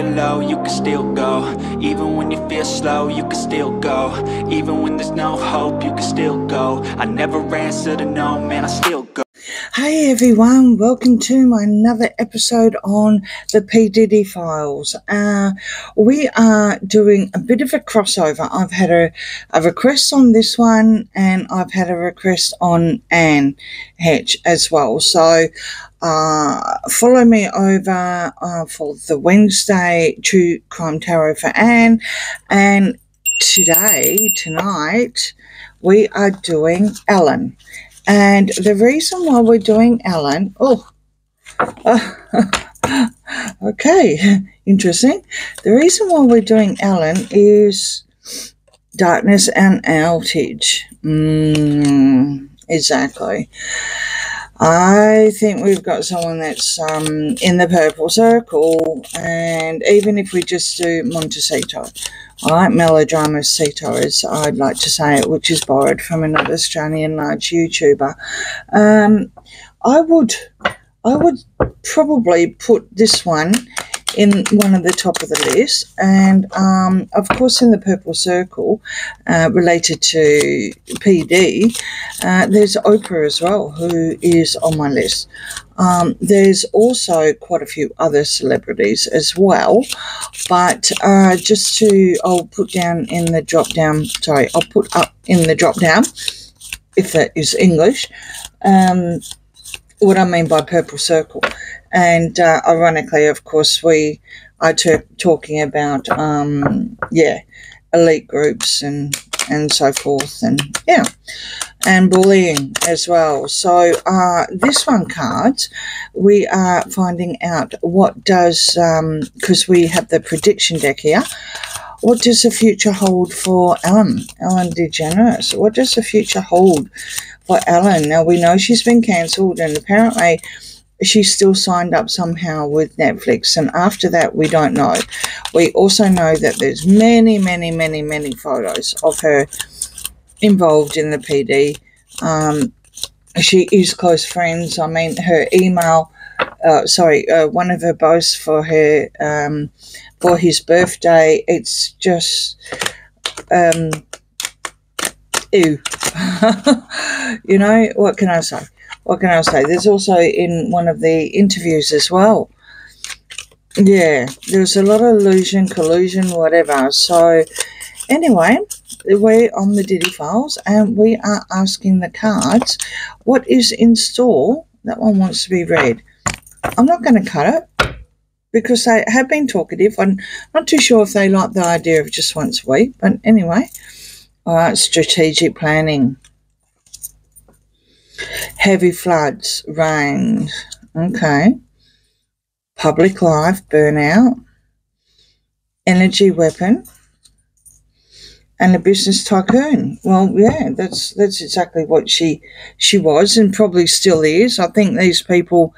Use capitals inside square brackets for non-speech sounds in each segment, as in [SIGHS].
feel low, you can still go Even when you feel slow, you can still go Even when there's no hope, you can still go I never answer to no, man, I still go Hey everyone, welcome to my another episode on the P Diddy Files. Uh, we are doing a bit of a crossover. I've had a, a request on this one, and I've had a request on Anne Heche as well. So uh, follow me over uh, for the Wednesday True Crime Tarot for Anne, and today, tonight, we are doing Ellen. And the reason why we're doing Ellen, oh, uh, [LAUGHS] okay, interesting. The reason why we're doing Ellen is darkness and outage. Mm, exactly. I think we've got someone that's um, in the purple circle, and even if we just do Montecito, I like melodrama Cito, as I'd like to say it, which is borrowed from another Australian large YouTuber. Um, I would, I would probably put this one in one of the top of the list, and um, of course, in the purple circle, uh, related to PD, uh, there's Oprah as well, who is on my list. Um, there's also quite a few other celebrities as well, but uh, just to, I'll put down in the drop down, sorry, I'll put up in the drop down, if that is English, um, what I mean by purple circle. And uh, ironically, of course, we are t- talking about, um, yeah, elite groups and and so forth, and yeah, and bullying as well. So uh, this one cards, we are finding out what does because um, we have the prediction deck here. What does the future hold for Ellen? Ellen DeGeneres. What does the future hold for Ellen? Now we know she's been cancelled, and apparently she still signed up somehow with Netflix. And after that, we don't know. We also know that there's many, many, many, many photos of her involved in the PD. Um, she is close friends. I mean, her email, uh, sorry, uh, one of her posts for her um, for his birthday. It's just, um, ew. [LAUGHS] you know what can I say? What can I say? There's also in one of the interviews as well. Yeah, there's a lot of illusion, collusion, whatever. So, anyway, we're on the Diddy Files and we are asking the cards what is in store. That one wants to be read. I'm not going to cut it because they have been talkative. I'm not too sure if they like the idea of just once a week, but anyway. All right, strategic planning heavy floods, rains. Okay. Public life, burnout, energy weapon, and a business tycoon. Well, yeah, that's that's exactly what she she was and probably still is. I think these people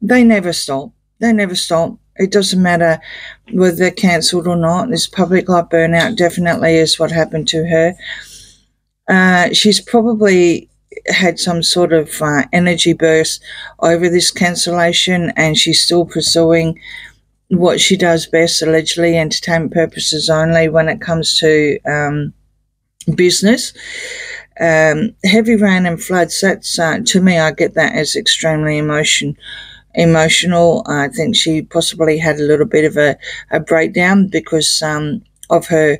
they never stop. They never stop. It doesn't matter whether they're cancelled or not. This public life burnout definitely is what happened to her. Uh, she's probably had some sort of uh, energy burst over this cancellation and she's still pursuing what she does best, allegedly entertainment purposes only when it comes to um, business. Um, heavy rain and floods, that's uh, to me, I get that as extremely emotion, emotional. I think she possibly had a little bit of a, a breakdown because um, of her,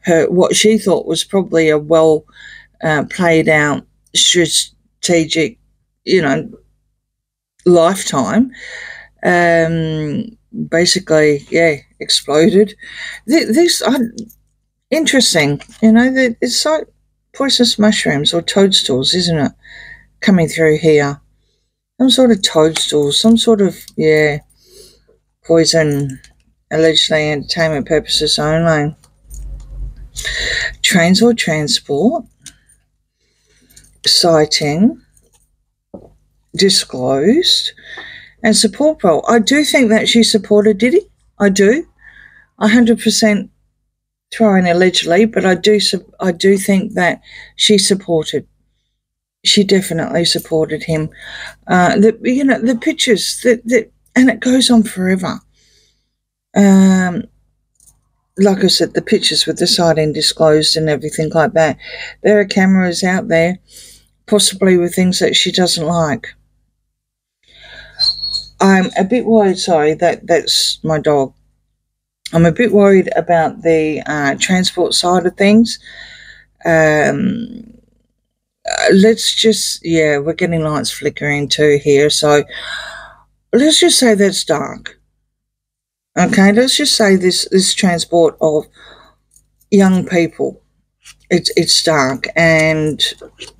her, what she thought was probably a well uh, played out strategic, you know, lifetime. Um, basically, yeah, exploded. This, uh, interesting, you know, it's like poisonous mushrooms or toadstools, isn't it? Coming through here. Some sort of toadstools, some sort of, yeah, poison, allegedly entertainment purposes only. Trains or transport sighting, disclosed, and support role. I do think that she supported Diddy. I do. 100% throwing allegedly, but I do I do think that she supported. She definitely supported him. Uh, the you know the pictures that that and it goes on forever. Um, like I said, the pictures with the sighting disclosed and everything like that. There are cameras out there, possibly with things that she doesn't like. I'm a bit worried, sorry, that that's my dog. I'm a bit worried about the uh, transport side of things. Um, uh, let's just, yeah, we're getting lights flickering too here. So let's just say that's dark. Okay, let's just say this this transport of young people. It's it's dark and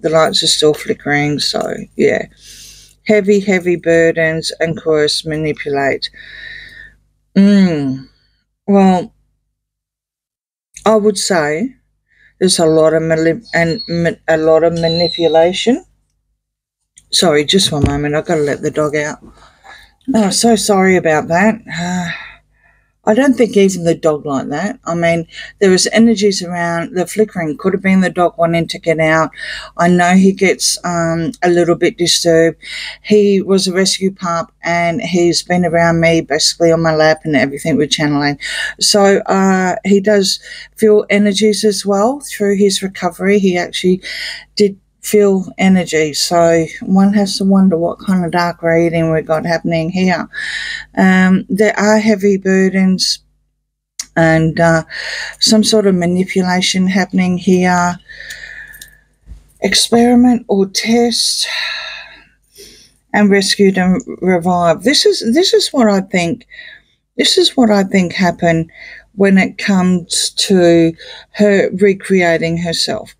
the lights are still flickering. So yeah, heavy heavy burdens and coerce manipulate. Mm. Well, I would say there's a lot of and a lot of manipulation. Sorry, just one moment. I've got to let the dog out. Oh, so sorry about that. [SIGHS] I don't think even the dog like that. I mean, there was energies around the flickering. Could have been the dog wanting to get out. I know he gets um, a little bit disturbed. He was a rescue pup and he's been around me basically on my lap and everything with channeling. So uh, he does feel energies as well through his recovery. He actually did feel energy. So one has to wonder what kind of dark reading we've got happening here. Um, there are heavy burdens and uh, some sort of manipulation happening here. Experiment or test and rescued and revived. This is this is what I think. This is what I think happened when it comes to her recreating herself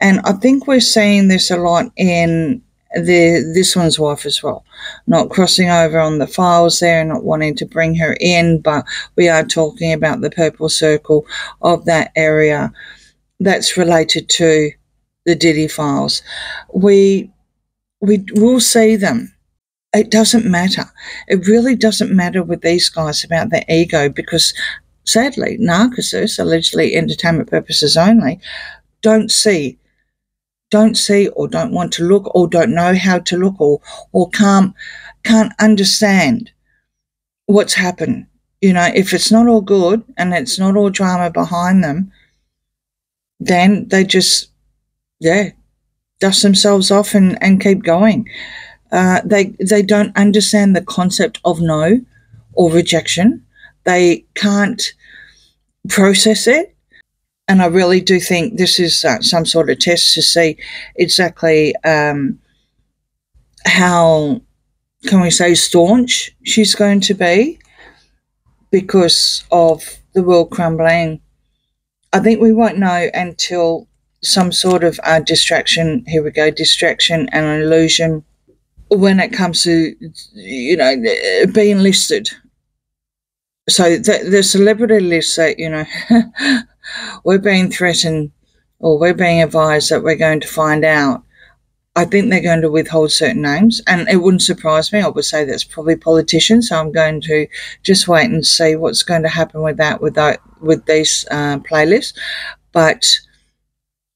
and I think we're seeing this a lot in the this one's wife as well. Not crossing over on the files there, not wanting to bring her in, but we are talking about the purple circle of that area that's related to the Diddy files. We we will see them. It doesn't matter. It really doesn't matter with these guys about their ego because sadly, narcissists, allegedly entertainment purposes only, don't see don't see or don't want to look or don't know how to look or or can't can't understand what's happened. You know, if it's not all good and it's not all drama behind them, then they just yeah dust themselves off and, and keep going. Uh, they they don't understand the concept of no or rejection. They can't process it and I really do think this is uh, some sort of test to see exactly um, how, can we say, staunch she's going to be because of the world crumbling. I think we won't know until some sort of uh, distraction, here we go, distraction and an illusion when it comes to, you know, being listed. So the, the celebrity list that, you know, [LAUGHS] we're being threatened or we're being advised that we're going to find out. I think they're going to withhold certain names, and it wouldn't surprise me. I would say that's probably politicians. So I'm going to just wait and see what's going to happen with that with that with these uh, playlists. But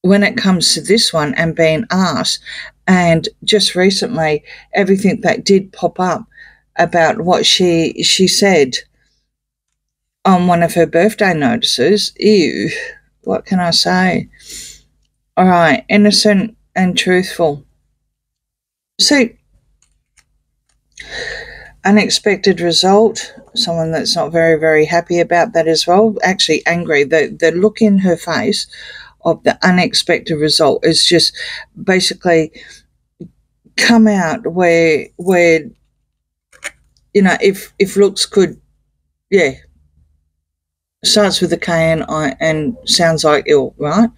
when it comes to this one and being asked, and just recently, everything that did pop up about what she she said on one of her birthday notices. Ew, what can I say? All right, innocent and truthful. See, unexpected result. Someone that's not very, very happy about that as well. Actually, angry. The the look in her face of the unexpected result is just basically come out where where you know if if looks could yeah starts with a K and I and sounds like ill, right?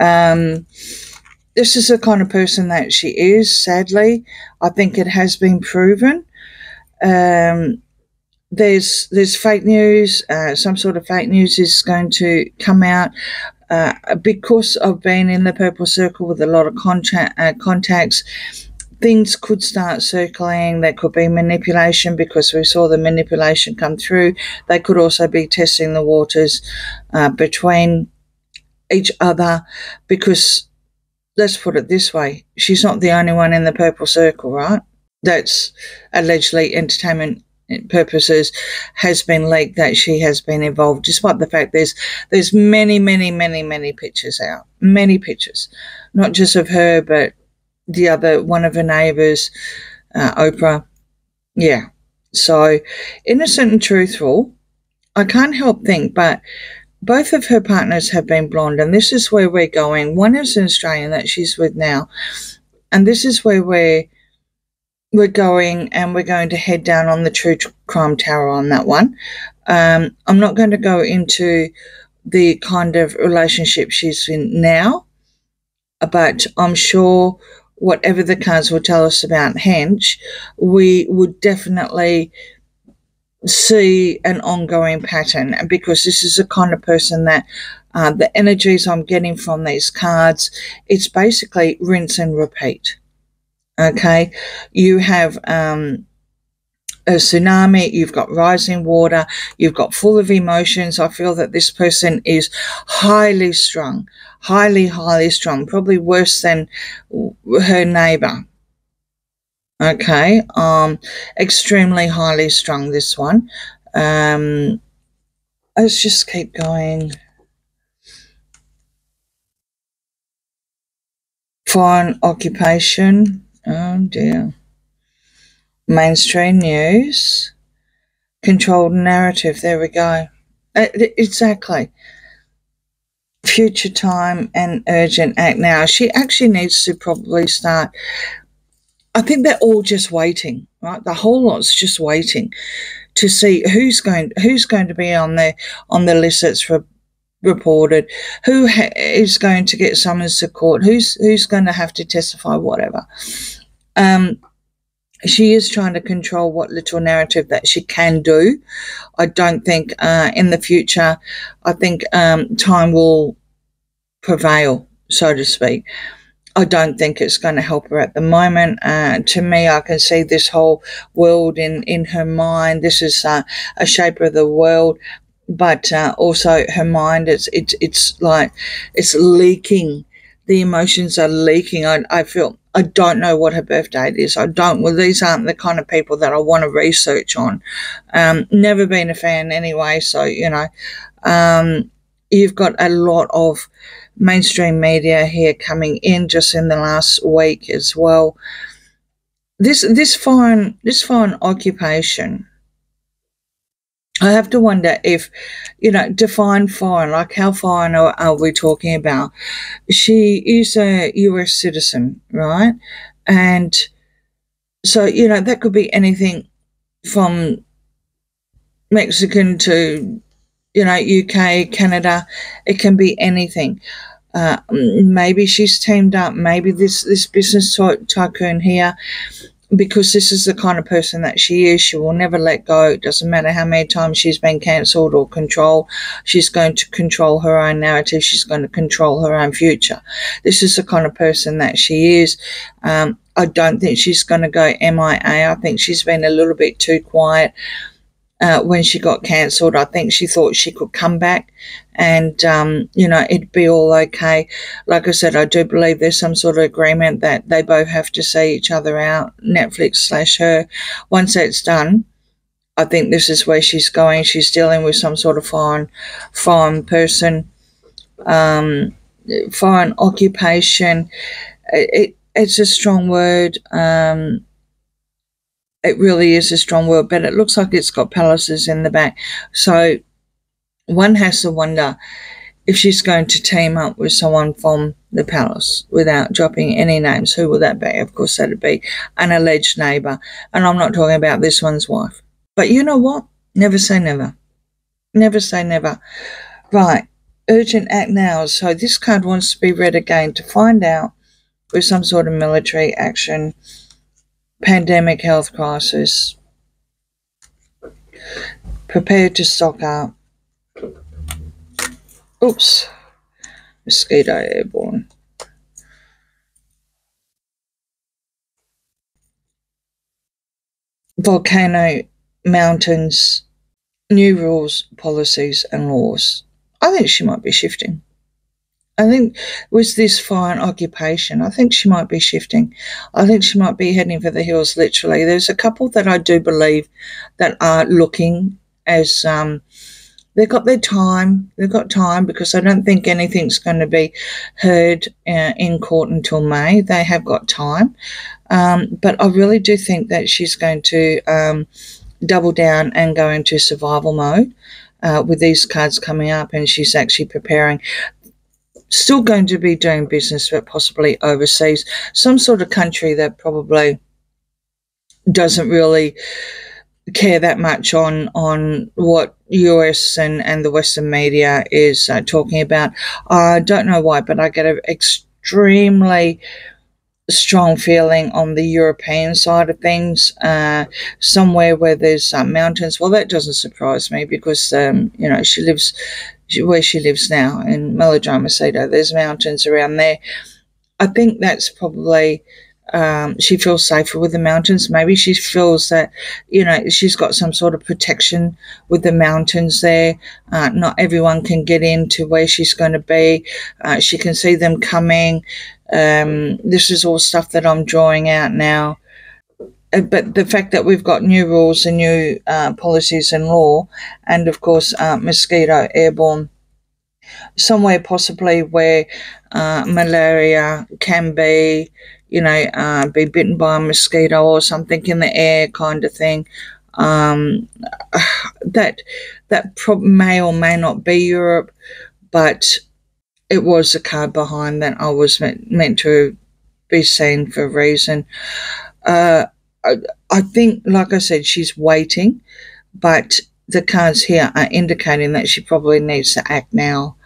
Um, this is the kind of person that she is. Sadly, I think it has been proven. Um, there's there's fake news. Uh, some sort of fake news is going to come out uh, because of being in the purple circle with a lot of uh, contacts things could start circling. There could be manipulation because we saw the manipulation come through. They could also be testing the waters uh, between each other because let's put it this way she's not the only one in the purple circle, right? That's allegedly entertainment purposes has been leaked that she has been involved despite the fact there's there's many many many many pictures out many pictures not just of her but the other one of her neighbors uh, oprah. Yeah. So innocent and truthful. I can't help think but both of her partners have been blonde and this is where we're going. One is an australian that she's with now and this is where we're we're going and we're going to head down on the true crime tarot on that one. Um, I'm not going to go into the kind of relationship she's in now, but I'm sure whatever the cards will tell us about Heche, we would definitely see an ongoing pattern And because this is the kind of person that uh, the energies I'm getting from these cards, it's basically rinse and repeat. Okay, you have um, a tsunami, you've got rising water, you've got full of emotions. I feel that this person is highly strung, highly, highly strong, probably worse than her neighbor. Okay, um, extremely highly strung, this one. Um, let's just keep going. Foreign occupation Oh dear. Mainstream news. Controlled narrative. There we go. Uh, exactly. Future time and urgent act now. She actually needs to probably start. I think they're all just waiting, right? The whole lot's just waiting to see who's going who's going to be on the on the list that's for reported, who ha- is going to get summons to court, who's who's going to have to testify, whatever. Um, she is trying to control what little narrative that she can do. I don't think uh, in the future, I think um, time will prevail, so to speak. I don't think it's going to help her at the moment. Uh, to me, I can see this whole world in, in her mind. This is uh, a shape of the world but uh, also her mind it's it's it's like it's leaking the emotions are leaking I, I feel i don't know what her birth date is. I don't well these aren't the kind of people that i want to research on. Um, never been a fan anyway so you know. Um, you've got a lot of mainstream media here coming in just in the last week as well. This this foreign this foreign occupation I have to wonder if, you know, define foreign, like how foreign are, are, we talking about? She is a US citizen, right? And so, you know, that could be anything from Mexican to, you know, UK, Canada. It can be anything. Uh, maybe she's teamed up. Maybe this, this business tycoon here because this is the kind of person that she is. She will never let go. It doesn't matter how many times she's been cancelled or controlled. She's going to control her own narrative. She's going to control her own future. This is the kind of person that she is. Um, I don't think she's going to go MIA. I think she's been a little bit too quiet uh, when she got cancelled. I think she thought she could come back and, um, you know, it'd be all okay. Like I said, I do believe there's some sort of agreement that they both have to see each other out, Netflix slash her. Once that's done, I think this is where she's going. She's dealing with some sort of foreign, foreign person, um, foreign occupation. It, it, it's a strong word. Um, it really is a strong word, but it looks like it's got palaces in the back. So one has to wonder if she's going to team up with someone from the palace without dropping any names. Who will that be? Of course, that'd be an alleged neighbour. And I'm not talking about this one's wife. But you know what? Never say never. Never say never. Right. Urgent act now. So this card wants to be read again to find out with some sort of military action pandemic health crisis. Prepared to stock up. Oops. Mosquito airborne. Volcano, mountains, new rules, policies, and laws. I think she might be shifting. I think with this foreign occupation, I think she might be shifting. I think she might be heading for the hills. Literally, there's a couple that I do believe that are looking as um, they've got their time. They've got time because I don't think anything's going to be heard uh, in court until May. They have got time, um, but I really do think that she's going to um, double down and go into survival mode. Uh, with these cards coming up, and she's actually preparing still going to be doing business, but possibly overseas, some sort of country that probably doesn't really care that much on on what US and and the Western media is uh, talking about. I don't know why, but I get an extremely strong feeling on the European side of things, uh, somewhere where there's uh, mountains. Well, that doesn't surprise me because um, you know she lives where she lives now in Melodrama Cedar. There's mountains around there. I think that's probably um, she feels safer with the mountains. Maybe she feels that, you know, she's got some sort of protection with the mountains there. Uh, not everyone can get into where she's going to be. Uh, she can see them coming. Um, this is all stuff that I'm drawing out now. Uh, but the fact that we've got new rules and new uh, policies and law, and of course, uh, mosquito airborne, somewhere possibly where uh, malaria can be, you know, uh, be bitten by a mosquito or something in the air, kind of thing. Um, that that pro- may or may not be Europe, but it was a card behind that I was meant, meant to be seen for a reason. Uh, I, I think, like I said, she's waiting, but the cards here are indicating that she probably needs to act now.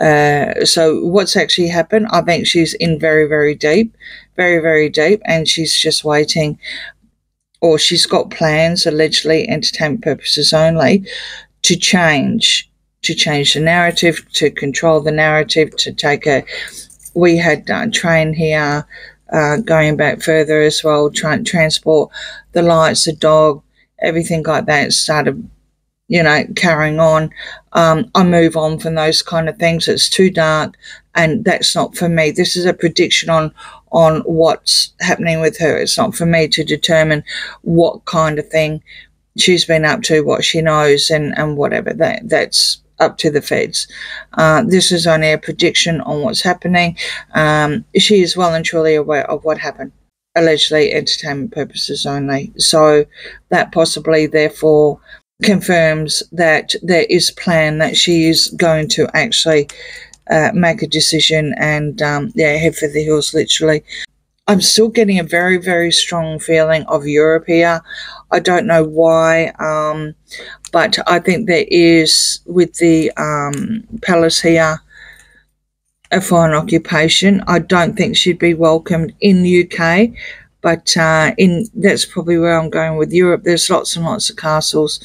Uh, so what's actually happened? I think she's in very, very deep, very, very deep, and she's just waiting, or she's got plans, allegedly entertainment purposes only, to change, to change the narrative, to control the narrative, to take a. We had uh, train here uh, going back further as well, transport the lights, the dog, everything like that started, you know, carrying on. Um, I move on from those kind of things. It's too dark, and that's not for me. This is a prediction on on what's happening with her. It's not for me to determine what kind of thing she's been up to, what she knows, and and whatever. That that's up to the feds. Uh, this is only a prediction on what's happening. Um, she is well and truly aware of what happened, allegedly entertainment purposes only. So that possibly, therefore, confirms that there is plan that she is going to actually uh, make a decision and um, yeah head for the hills literally I'm still getting a very, very strong feeling of Europe here. I don't know why, um, but I think there is, with the um, palace here, a foreign occupation. I don't think she'd be welcomed in the UK, but uh, in that's probably where I'm going with Europe. There's lots and lots of castles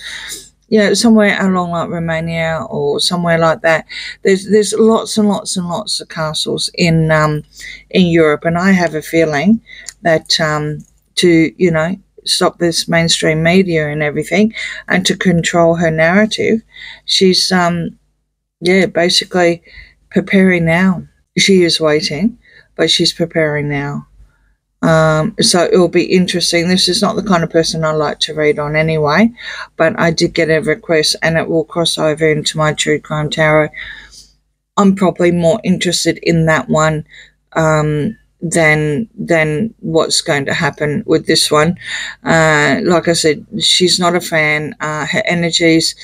you know, somewhere along like Romania or somewhere like that. There's there's lots and lots and lots of castles in um, in Europe, and I have a feeling that um, to you know stop this mainstream media and everything, and to control her narrative, she's um, yeah basically preparing now. She is waiting, but she's preparing now. Um, so it will be interesting. This is not the kind of person I like to read on anyway, but I did get a request and it will cross over into my True Crime Tarot. I'm probably more interested in that one um, than than what's going to happen with this one. Uh, like I said, she's not a fan. Uh, her energies.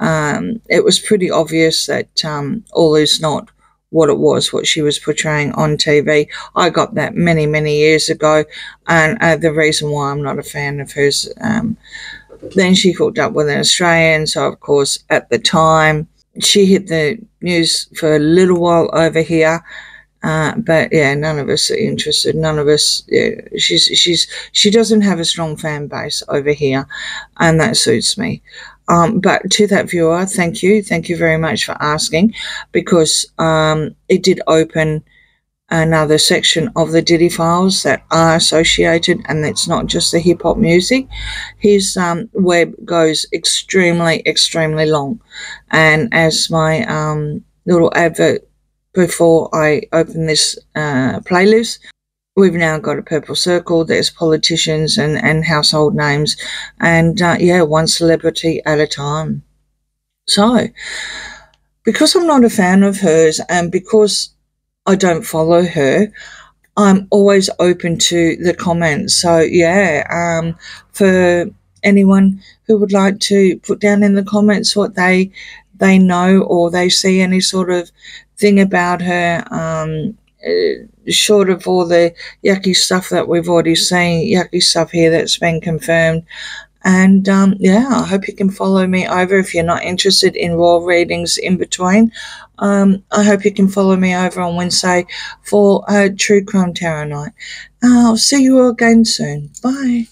Um, it was pretty obvious that um, all is not what it was, what she was portraying on TV. I got that many, many years ago, and uh, the reason why I'm not a fan of hers. Um, then she hooked up with an Australian, so of course, at the time, she hit the news for a little while over here. Uh, but yeah, none of us are interested. None of us. Yeah, she's she's she doesn't have a strong fan base over here, and that suits me. Um, but to that viewer, thank you. Thank you very much for asking because um, it did open another section of the Diddy files that are associated, and it's not just the hip hop music. His um, web goes extremely, extremely long. And as my um, little advert before I open this uh, playlist. We've now got a purple circle. There's politicians and, and household names, and uh, yeah, one celebrity at a time. So, because I'm not a fan of hers, and because I don't follow her, I'm always open to the comments. So yeah, um, for anyone who would like to put down in the comments what they they know or they see any sort of thing about her, um, uh, short of all the yucky stuff that we've already seen, yucky stuff here that's been confirmed. And um, yeah, I hope you can follow me over if you're not interested in raw readings in between. Um, I hope you can follow me over on Wednesday for uh, True Crime Tarot Night. I'll see you all again soon. Bye.